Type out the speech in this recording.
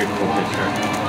pretty cool picture.